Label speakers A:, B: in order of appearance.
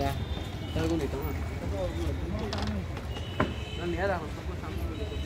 A: Dạ. Đây con để tống à. Nó né ra mà không có thăm